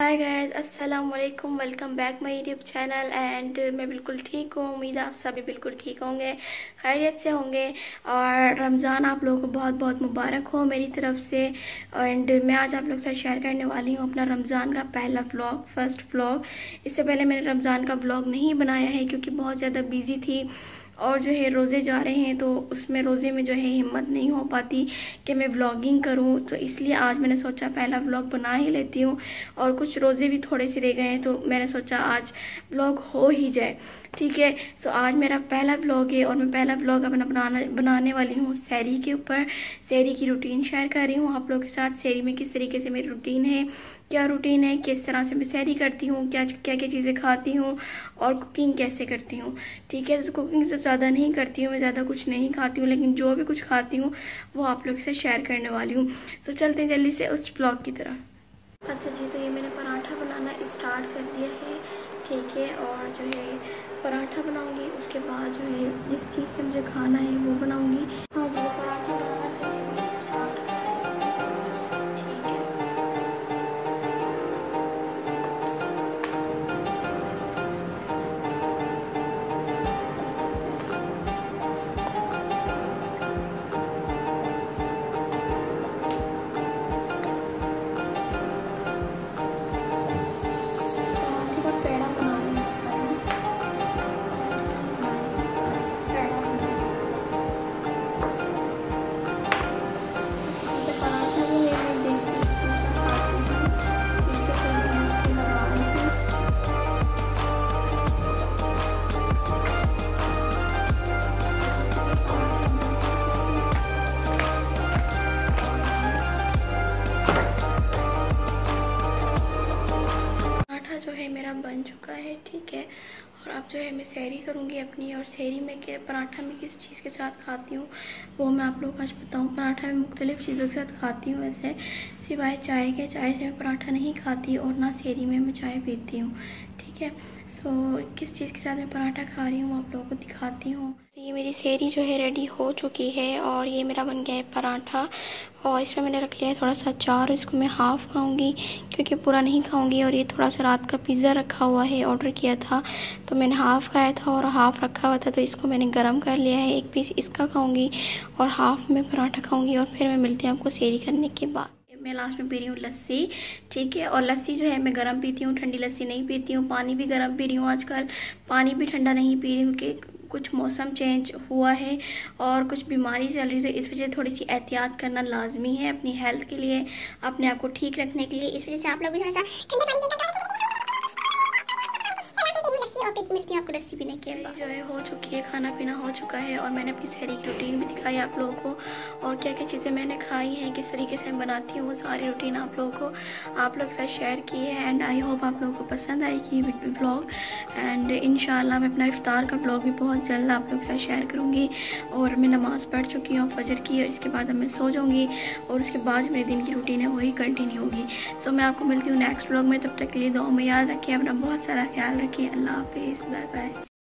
हाय guys अस्सलाम वालेकुम welcome back my YouTube channel and मैं बिल्कुल ठीक हूँ। उम्मीद आप सभी बिल्कुल ठीक होंगे, खैरियत से होंगे। और रमज़ान आप लोगों को बहुत बहुत मुबारक हो मेरी तरफ़ से। एंड मैं आज आप लोग के साथ शेयर करने वाली हूँ अपना रमज़ान का पहला व्लॉग फ़र्स्ट व्लॉग इससे पहले मैंने रमज़ान का ब्लॉग नहीं बनाया है क्योंकि बहुत ज़्यादा बिज़ी थी। और जो है रोज़े जा रहे हैं तो उसमें रोज़े में जो है हिम्मत नहीं हो पाती कि मैं व्लॉगिंग करूँ। तो इसलिए आज मैंने सोचा पहला व्लॉग बना ही लेती हूँ और कुछ रोज़े भी थोड़े से रह गए हैं तो मैंने सोचा आज व्लॉग हो ही जाए। ठीक है सो आज मेरा पहला ब्लॉग है और मैं पहला ब्लॉग अपना बनाना, बनाने वाली हूँ सैरी के ऊपर। सैरी की रूटीन शेयर कर रही हूँ आप लोगों के साथ सैरी में किस तरीके से मेरी रूटीन है, क्या रूटीन है, किस तरह से मैं सैरी करती हूँ, क्या क्या क्या चीज़ें खाती हूँ और कुकिंग कैसे करती हूँ। ठीक है तो कुकिंग ज़्यादा नहीं करती हूँ, मैं ज़्यादा कुछ नहीं खाती हूँ, लेकिन जो भी कुछ खाती हूँ, वो आप लोग से शेयर करने वाली हूँ। सो चलते हैं जल्दी से उस ब्लॉग की तरफ़ अच्छा जी तो ये मैंने पराठा बनाना स्टार्ट कर दिया है। ठीक है, और जो है, पराठा बनाऊँगी, उसके बाद जो है, जिस चीज़ से मुझे खाना है, वो बनाऊँगी है मेरा बन चुका है, ठीक है? और अब जो है मैं सैरी करूँगी अपनी और सैरी में के पराठा में किस चीज़ के साथ खाती हूँ, वो मैं आप लोगों को आज बताऊँ। पराठा में मुख्तलिफ़ चीज़ों के साथ खाती हूँ ऐसे सिवाय चाय के, चाय से मैं पराठा नहीं खाती और ना सैरी में मैं चाय पीती हूँ, ठीक है? सो किस चीज़ के साथ मैं पराठा खा रही हूँ आप लोगों को दिखाती हूँ। ये मेरी सेरी जो है रेडी हो चुकी है और ये मेरा बन गया है पराठा। और इसमें मैंने रख लिया है थोड़ा सा अचार, इसको मैं हाफ़ खाऊँगी क्योंकि पूरा नहीं खाऊँगी और ये थोड़ा सा रात का पिज़्ज़ा रखा हुआ है ऑर्डर किया था। तो मैंने हाफ़ खाया था और हाफ़ रखा हुआ था तो इसको मैंने गर्म कर लिया है। एक पीस इसका खाऊँगी और हाफ़ में पराठा खाऊँगी और फिर मैं मिलती हूँ आपको सेरी करने के बाद। मैं लास्ट में पी रही हूँ लस्सी, ठीक है? और लस्सी जो है मैं गर्म पीती हूँ, ठंडी लस्सी नहीं पीती हूँ, पानी भी गर्म पी रही हूँ आजकल। पानी भी ठंडा नहीं पी रही हूँ क्योंकि कुछ मौसम चेंज हुआ है और कुछ बीमारी चल रही है तो इस वजह से थोड़ी सी एहतियात करना लाजमी है अपनी हेल्थ के लिए, अपने आप को ठीक रखने के लिए। इस वजह से आप लोग थोड़ा सा पानी मिलती है, आपको लस्सी पीने के जो है हो चुकी है खाना पीना हो चुका है और मैंने अपनी शहरी की रूटीन भी दिखाई आप लोगों को। और क्या क्या चीज़ें मैंने खाई हैं, किस तरीके से मैं बनाती हूँ, वो सारी रूटीन आप लोगों को आप लोग के साथ शेयर की है। एंड आई होप आप लोगों को पसंद आएगी ब्लॉग एंड इन मैं अपना इफ्तार का ब्लॉग भी बहुत जल्द आप लोग के साथ शेयर करूँगी। और मैं नमाज़ पढ़ चुकी हूँ, फजर की, और इसके बाद अब मैं सो जाऊँगी। और उसके बाद मेरे दिन की रूटीन है, वही कंटिन्यू होगी। सो मैं आपको मिलती हूँ नेक्स्ट ब्लॉग में, तब तक के लिए दो में याद रखिए अपना बहुत सारा ख्याल रखिए अल्लाह हाफिज़। Bye bye.